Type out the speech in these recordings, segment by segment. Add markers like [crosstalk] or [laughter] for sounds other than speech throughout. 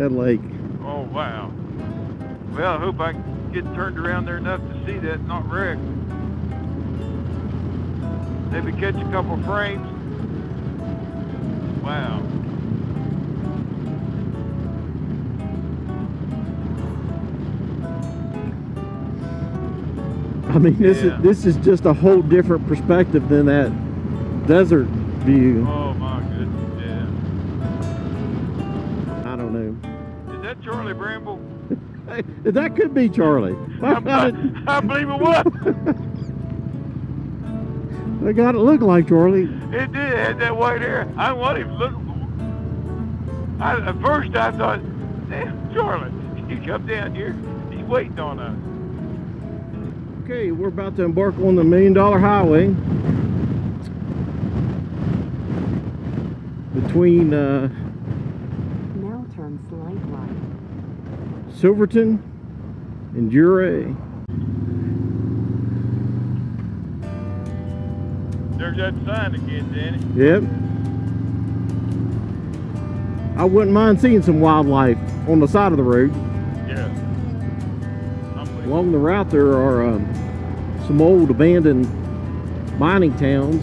that lake. Oh, wow. Well, I hope I can get turned around there enough to see that, not wreck. Maybe catch a couple frames. Wow. I mean, this Yeah. is this is just a whole different perspective than that desert view. Oh, [laughs] that could be Charlie. I [laughs] I. I believe it was. [laughs] I got it look like Charlie. It did. It had that white hair. I want him to look. I, at first, I thought, damn, Charlie, he come down here. He's waiting on us. Okay, we're about to embark on the Million Dollar Highway between uh, Now turn slight right. Silverton and Ouray. There's that sign again, Danny. Yep. I wouldn't mind seeing some wildlife on the side of the road. Yeah. Along the route there are um, some old abandoned mining towns.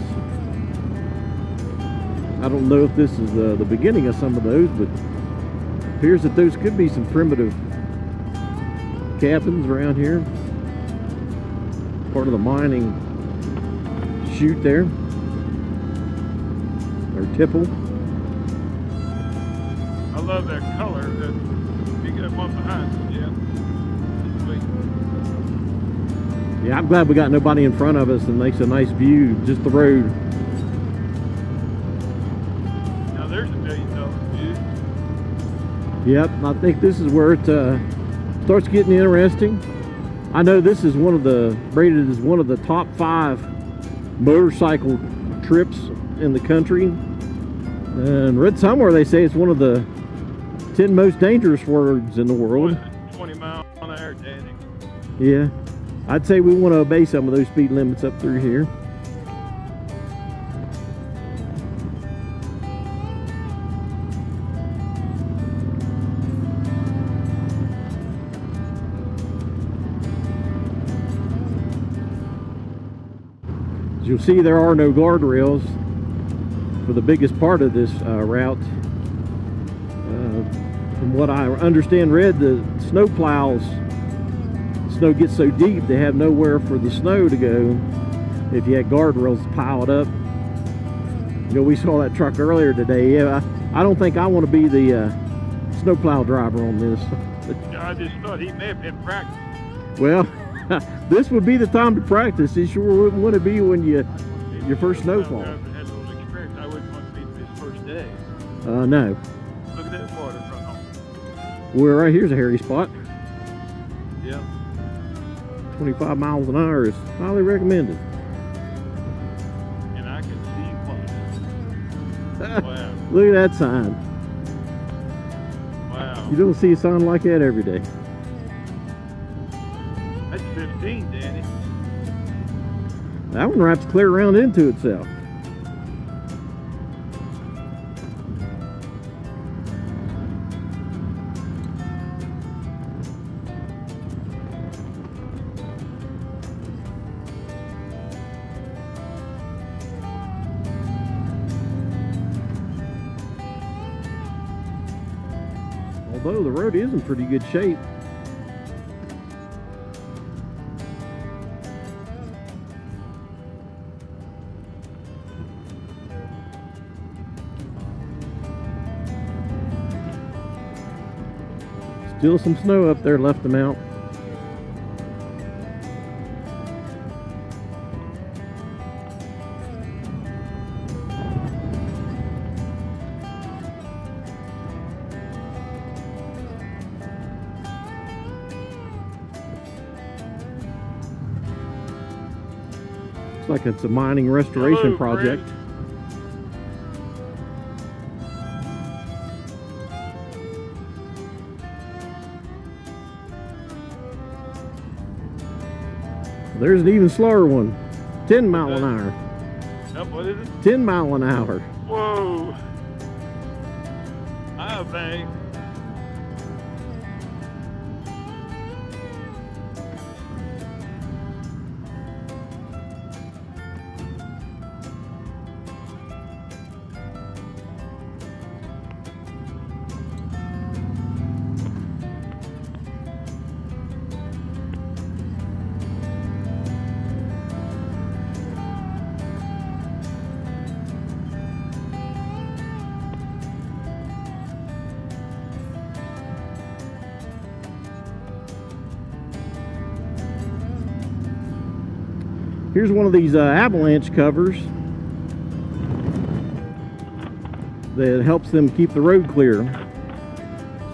I don't know if this is uh, the beginning of some of those, but appears that those could be some primitive cabins around here. Part of the mining chute there. Or tipple. I love that color. That you get one behind yeah. Yeah, I'm glad we got nobody in front of us and makes a nice view, just the road. Yep, I think this is where it uh, starts getting interesting. I know this is one of the rated as one of the top five motorcycle trips in the country. And read somewhere they say it's one of the 10 most dangerous roads in the world. 20 mile an hour, Danny. Yeah, I'd say we want to obey some of those speed limits up through here. You'll see, there are no guardrails for the biggest part of this uh, route. Uh, from what I understand, read the snow plows snow gets so deep they have nowhere for the snow to go if you had guardrails piled up you know we saw that truck earlier today yeah i, I don't think i want to be the uh, snowplow driver on this I just thought he may have been practicing. well [laughs] this would be the time to practice it sure wouldn't want to be when you Your first snowfall. Had those experience. I wouldn't want to be his first day. uh no Look at that water front home. well right here's a hairy spot Yeah. 25 miles an hour is highly recommended And I can see one. [laughs] Wow. look at that sign Wow. you don't see a sign like that every day That one wraps clear around into itself. Although the road is in pretty good shape. Still some snow up there left them out. Looks like it's a mining restoration Hello, project. Greg. There's an even slower one. 10 mile an hour. What is it? 10 mile an hour. Whoa. Hi, bang. Here's one of these uh, avalanche covers that helps them keep the road clear.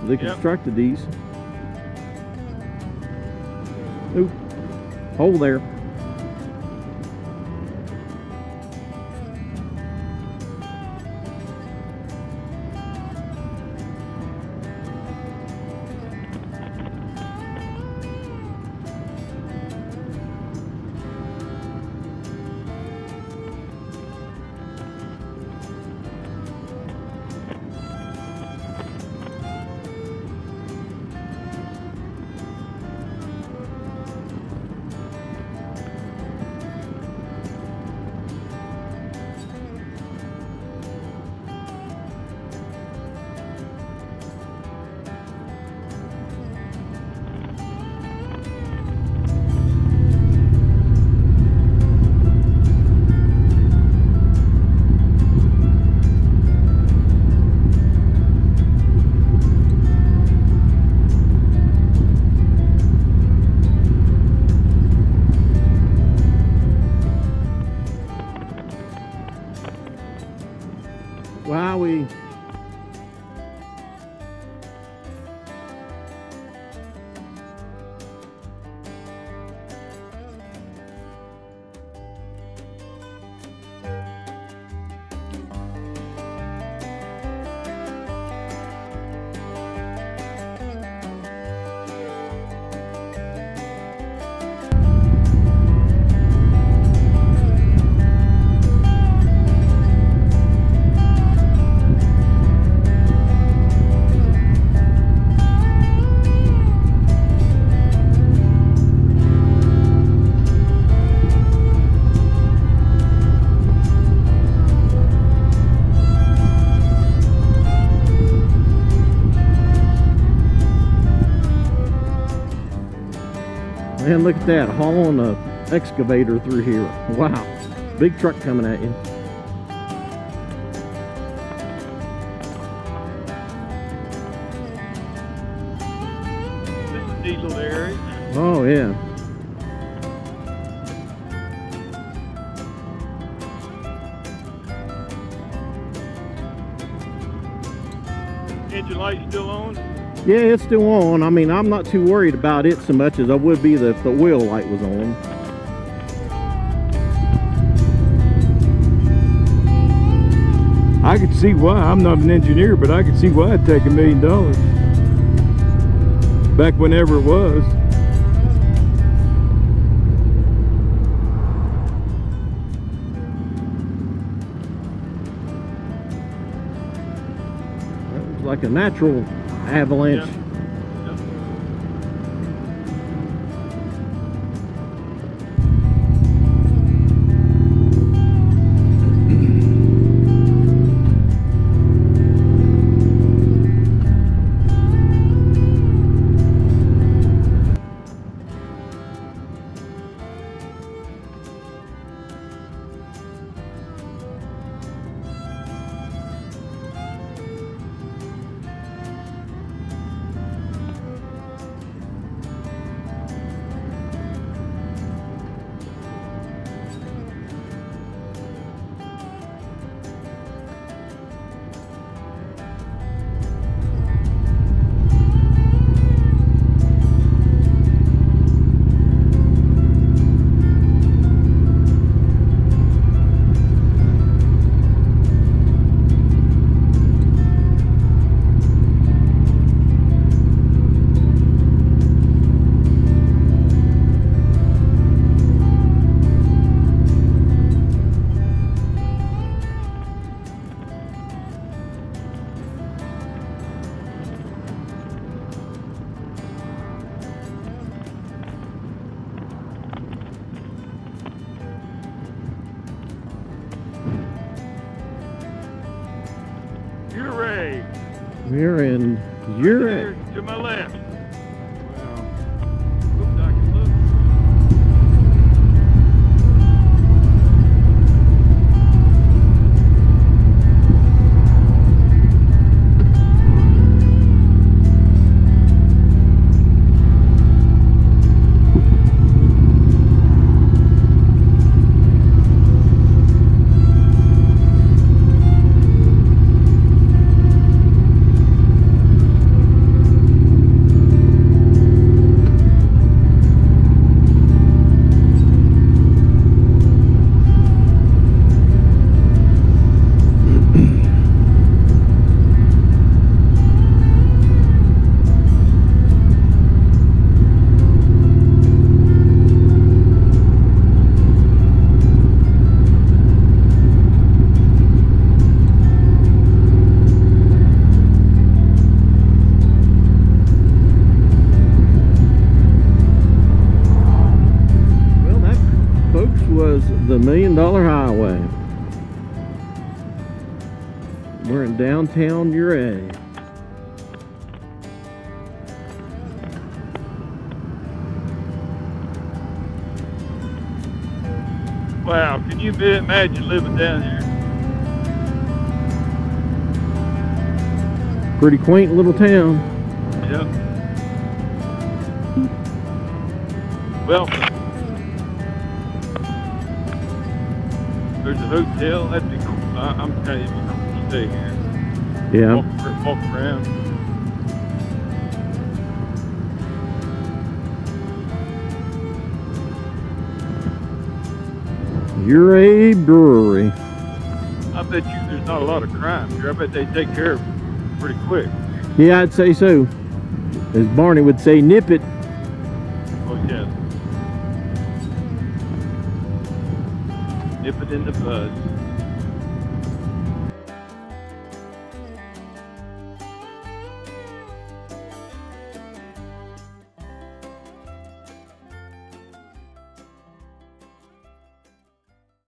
So they Yep. constructed these. Oop, hole there. Man, look at that, hauling a excavator through here. Wow, big truck coming at you. Diesel there. Oh yeah. Engine light still on. Yeah, it's still on. I mean, I'm not too worried about it so much as I would be the, if the wheel light was on. I could see why. I'm not an engineer, but I could see why it'd take a million dollars. Back whenever it was. It was like a natural avalanche. Ouray. We're in Ouray. To my left. Million Dollar Highway. We're in downtown Ouray. Wow, can you imagine living down here? Pretty quaint little town. Yep. Well, there's a hotel. That'd be cool. I, I'm telling you, it'd be cool to stay here. Yeah. Walk, walk around. Ouray Brewery. I bet you there's not a lot of crime here. I bet they take care of it pretty quick. Yeah, I'd say so. As Barney would say, nip it. Oh yeah. Nip it in the bud.